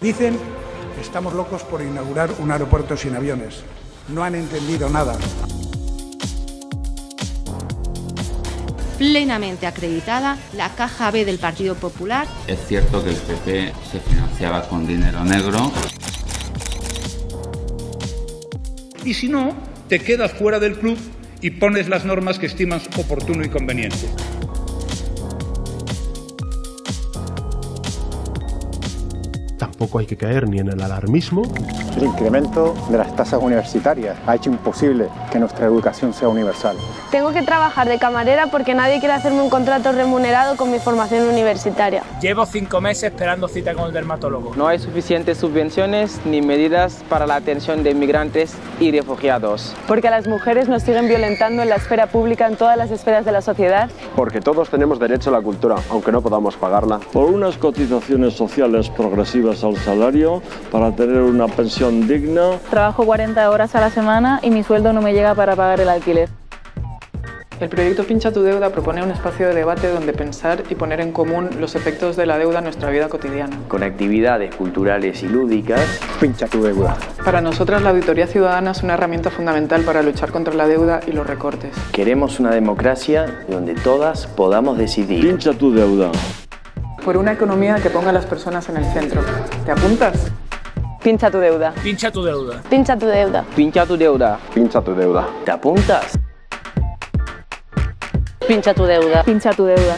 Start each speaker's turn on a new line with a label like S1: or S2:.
S1: Dicen que estamos locos por inaugurar un aeropuerto sin aviones. No han entendido nada.
S2: plenamente acreditada la caja B del Partido Popular.
S3: Es cierto que el PP se financiaba con dinero negro.
S4: Y si no, te quedas fuera del club y pones las normas que estimas oportuno y conveniente.
S5: Tampoco hay que caer ni en el alarmismo.
S6: El incremento de las tasas universitarias ha hecho imposible que nuestra educación sea universal.
S7: Tengo que trabajar de camarera porque nadie quiere hacerme un contrato remunerado con mi formación universitaria.
S8: Llevo cinco meses esperando cita con el dermatólogo.
S9: No hay suficientes subvenciones ni medidas para la atención de inmigrantes y refugiados.
S10: Porque a las mujeres nos siguen violentando en la esfera pública, en todas las esferas de la sociedad.
S11: Porque todos tenemos derecho a la cultura, aunque no podamos pagarla.
S12: Por unas cotizaciones sociales progresivas al salario para tener una pensión digna.
S13: Trabajo 40 horas a la semana y mi sueldo no me llega para pagar el alquiler.
S14: El proyecto Pincha tu deuda propone un espacio de debate donde pensar y poner en común los efectos de la deuda en nuestra vida cotidiana.
S15: Con actividades culturales y lúdicas.
S6: Pincha tu deuda.
S14: Para nosotras la auditoría ciudadana es una herramienta fundamental para luchar contra la deuda y los recortes.
S15: Queremos una democracia donde todas podamos decidir.
S12: Pincha tu deuda.
S14: Por una economía que ponga a las personas en el centro. ¿Te apuntas?
S10: Pincha tu deuda.
S8: Pincha tu deuda.
S7: Pincha tu deuda.
S9: Pincha tu deuda.
S11: Pincha tu deuda.
S15: ¿Te apuntas?
S13: Pincha tu deuda. Pincha tu deuda.